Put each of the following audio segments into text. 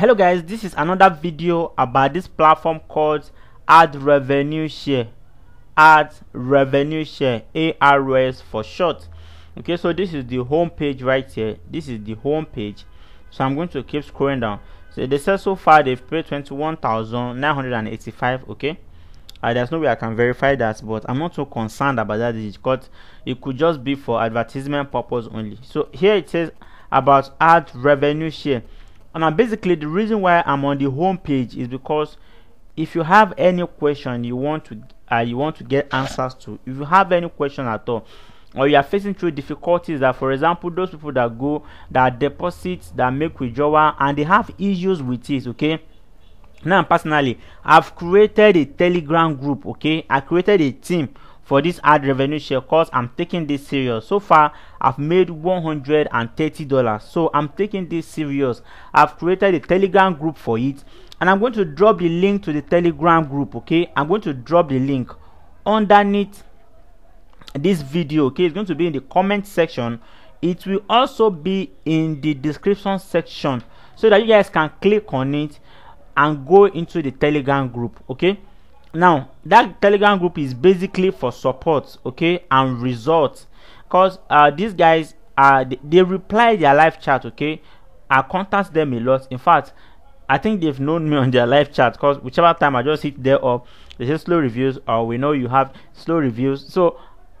hello guys. This is another video about this platform called ad revenue share. Ad revenue share ars for short. Okay so this is the home page right here. This is the home page. So i'm going to keep scrolling down. So they said so far they've paid 21,985 okay? Uh, there's no way I can verify that but I'm not so concerned about that because it could just be for advertisement purpose only. So here it says about ad revenue share and uh, basically the reason why I'm on the home page is because if you have any question you want to uh, you want to get answers to if you have any question at all or you are facing through difficulties that for example those people that go that deposit that make withdrawal and they have issues with it okay? Now personally i've created a telegram group okay? I created a team for this ad revenue share cause i'm taking this serious. So far i've made 130 dollars. So i'm taking this serious. I've created a telegram group for it. And i'm going to drop the link to the telegram group okay? I'm going to drop the link underneath this video okay? It's going to be in the comment section. It will also be in the description section so that you guys can click on it and go into the telegram group okay now that telegram group is basically for support okay and results. Because uh these guys uh they, they reply their live chat okay? I contact them a lot. In fact i think they've known me on their live chat because whichever time i just hit there up they say Sloo Reviews or we know you have Sloo Reviews. So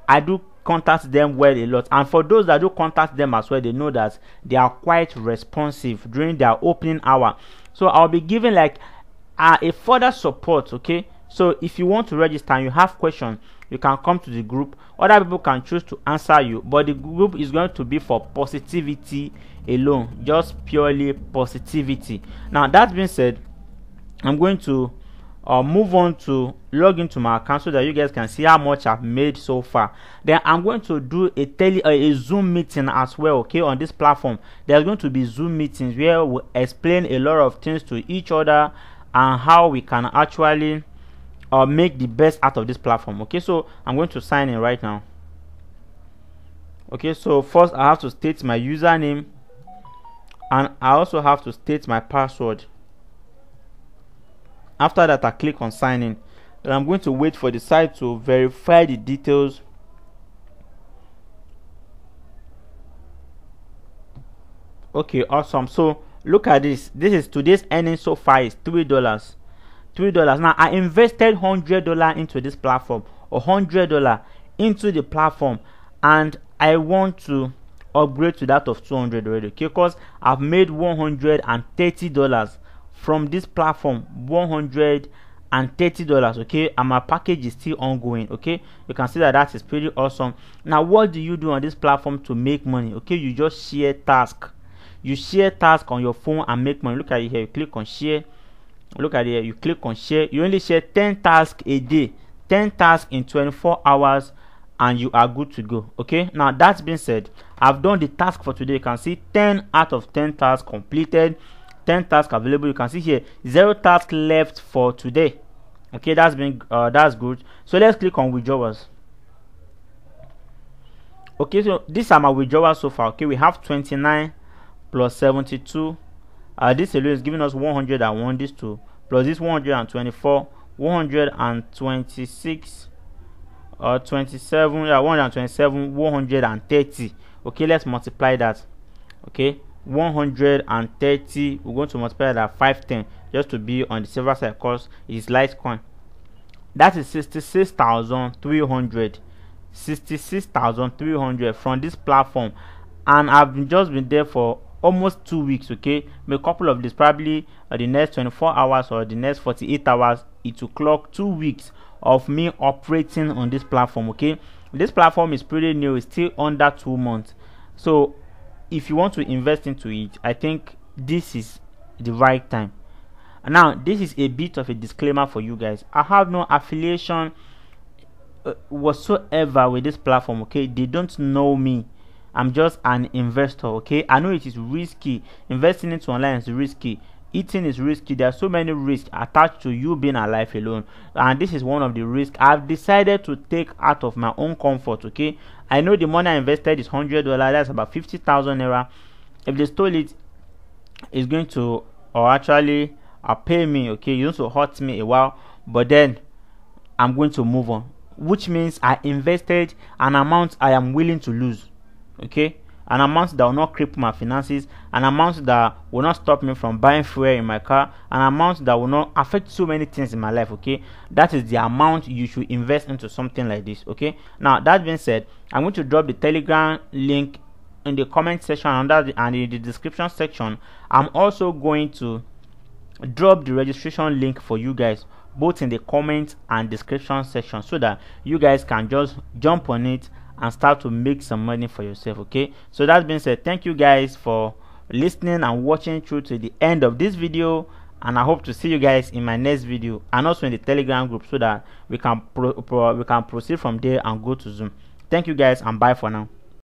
i do contact them well a lot. And for those that do contact them as well they know that they are quite responsive during their opening hour. So i'll be giving like uh, a further support okay so if you want to register and you have questions you can come to the group other people can choose to answer you but the group is going to be for positivity alone just purely positivity now that being said i'm going to uh, move on to log into my account so that you guys can see how much I've made so far. Then I'm going to do a tele uh, a Zoom meeting as well. Okay, on this platform, there's going to be Zoom meetings where we explain a lot of things to each other and how we can actually uh, make the best out of this platform. Okay, so I'm going to sign in right now. Okay, so first I have to state my username and I also have to state my password. After that i click on sign in and i'm going to wait for the site to verify the details. Okay awesome. So look at this. This is today's earning so far is three dollars three dollars. Now i invested hundred dollar into this platform a hundred dollar into the platform and i want to upgrade to that of 200 already okay? Because i've made 130 dollars from this platform 130 dollars okay? And my package is still ongoing okay? You can see that that is pretty awesome. Now what do you do on this platform to make money okay? You just share task. You share task on your phone and make money. Look at it here. You click on share look at here. You click on share. You only share 10 tasks a day. 10 tasks in 24 hours and you are good to go. Okay? Now that's being said i've done the task for today. You can see 10 out of 10 tasks completed. 10 tasks available. You can see here zero tasks left for today. Okay? That's been uh, that's good. So let's click on withdrawals. Okay? So these are my withdrawals so far. Okay? We have 29 plus 72 uh this alone is giving us 101 this two plus this 124 126 uh 27 yeah 127 130 okay let's multiply that. Okay 130 we're going to multiply that 510 just to be on the silver side because it is litecoin that is 66,300 66,300 from this platform. And I've just been there for almost two weeks okay? A couple of days probably uh, the next 24 hours or the next 48 hours it will clock two weeks of me operating on this platform okay? This platform is pretty new it's still under two months. So if you want to invest into it i think this is the right time. Now this is a bit of a disclaimer for you guys. I have no affiliation uh, whatsoever with this platform okay? They don't know me i'm just an investor okay? I know it is risky. Investing into online is risky. Eating is risky. There are so many risks attached to you being alive alone. And this is one of the risks. I've decided to take out of my own comfort okay? I know the money i invested is hundred dollar that's about fifty thousand naira. If they stole it it's going to or actually uh, pay me okay? You also hurt me a while. But then i'm going to move on. Which means i invested an amount i am willing to lose okay an amount that will not cripple my finances, an amount that will not stop me from buying fuel in my car, an amount that will not affect so many things in my life. Okay, that is the amount you should invest into something like this. Okay, now that being said, I'm going to drop the Telegram link in the comment section under the, and in the description section. I'm also going to drop the registration link for you guys both in the comment and description section so that you guys can just jump on it and start to make some money for yourself okay? So that being said thank you guys for listening and watching through to the end of this video and i hope to see you guys in my next video and also in the telegram group so that we can we can proceed from there and go to zoom. Thank you guys and bye for now